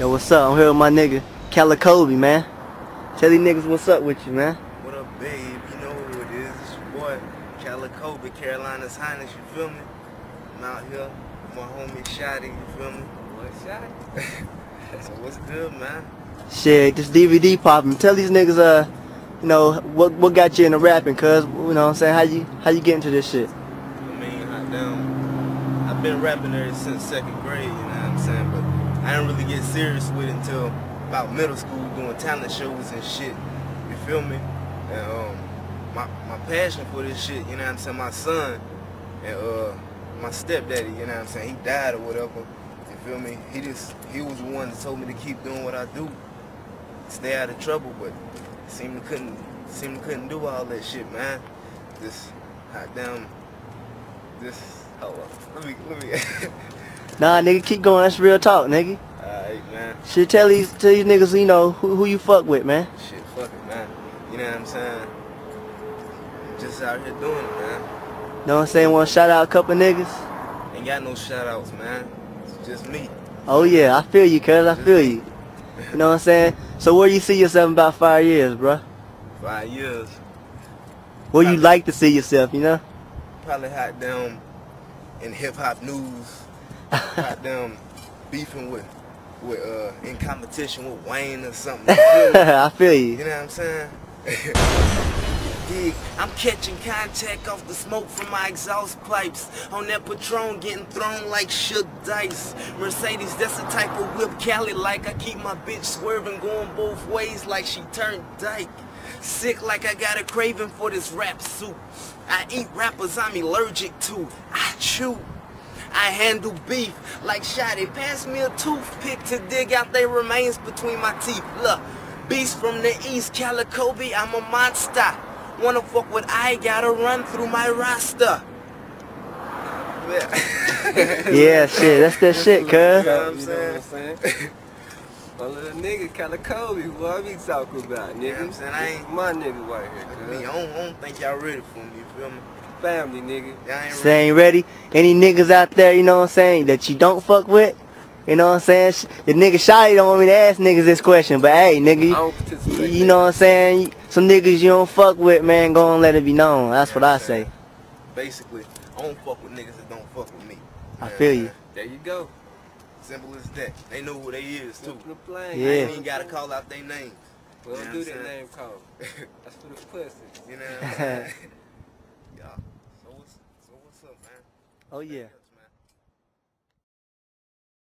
Yo, what's up? I'm here with my nigga, Calicoby, man. Tell these niggas what's up with you, man. What up, babe? You know who it is. It's your boy, Calicoby, Carolina's Highness, you feel me? I'm out here with my homie Shotty, you feel me? What shot? So what's good, man? Shit, this DVD popping. Tell these niggas, uh, you know, what what got you into rapping, cuz, you know what I'm saying? How you how you get into this shit? I mean, hot damn. I've been rapping ever since second grade, you know what I'm saying? But I didn't really get serious with it until about middle school doing talent shows and shit. You feel me? And um, my my passion for this shit, you know what I'm saying? My son and uh my stepdaddy, you know what I'm saying? He died or whatever. You feel me? He just he was the one that told me to keep doing what I do, stay out of trouble. But seemed to couldn't seemed to couldn't do all that shit, man. Just hot damn. This hold on. Let me let me. Nah, nigga, keep going. That's real talk, nigga. Alright, man. Shit, tell these tell these niggas, you know, who, who you fuck with, man. Shit, fuck it, man. You know what I'm saying? Just out here doing it, man. Know what I'm saying? Want to shout out a couple niggas? Ain't got no shout outs, man. It's just me. Oh yeah, I feel you, cuz. I feel you. You know what I'm saying? So where you see yourself in about five years, bro? Five years. Where you like to see yourself, you know? Probably hot down in hip hop news. Down beefing with with uh in competition with Wayne or something. You feel me? I feel you. You know what I'm saying? Dig, I'm catching contact off the smoke from my exhaust pipes. On that Patron getting thrown like shook dice. Mercedes, that's the type of whip Cali like. I keep my bitch swerving, going both ways like she turned dyke. Sick like I got a craving for this rap soup. I eat rappers I'm allergic to. I chew. I handle beef like Shotty. Pass me a toothpick to dig out they remains between my teeth. Look, beast from the east, Calicoby, I'm a monster. Wanna fuck with I, gotta run through my roster. Yeah, shit. That's that shit, You cuz. know what I'm You know what saying? I'm saying? My little nigga kinda Kobe, what I be talking about, nigga. You know what I'm saying? I ain't- my nigga right I mean, here, I don't, I don't think y'all ready for me, you feel me? Cuz. Family, nigga. Y'all ain't Say ain't ready. Any niggas out there, you know what I'm saying, that you don't fuck with? You know what I'm saying? Sh- The nigga Shotty don't want me to ask niggas this question, but hey, nigga, don't you know what I'm saying? Some niggas you don't fuck with, man, go and let it be known. That's what I say. Basically, I don't fuck with niggas that don't fuck with me. I feel you. There you go. Simple as that. They know who they is too. Open the plane. I Yeah. ain't even gotta call out their names. We don't do what that name call. That's for the pussy. You know what I'm saying? yeah. So what's so what's up, man? Oh yeah.